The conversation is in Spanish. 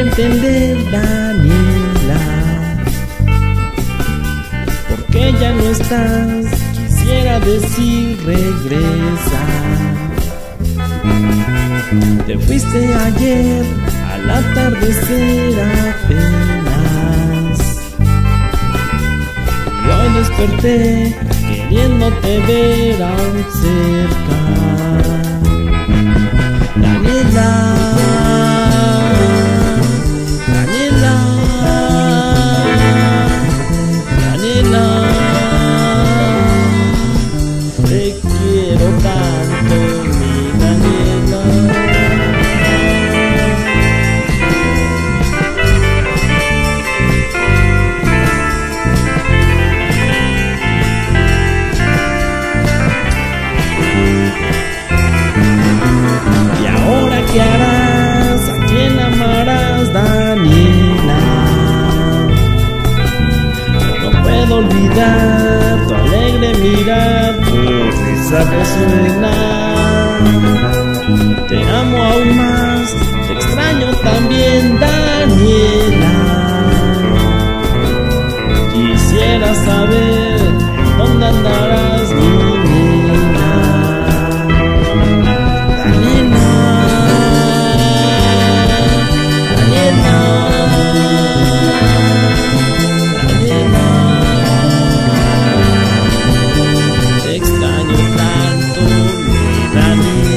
entender, Daniela. Porque ya no estás, quisiera decir regresa. Te fuiste ayer al atardecer apenas. Y hoy desperté queriéndote ver aún cerca. Daniela, olvidar tu alegre mirar, tu risa resuena. Te amo aún más, te extraño también, Daniela. Quisiera saber dónde andarás, mi Daniela,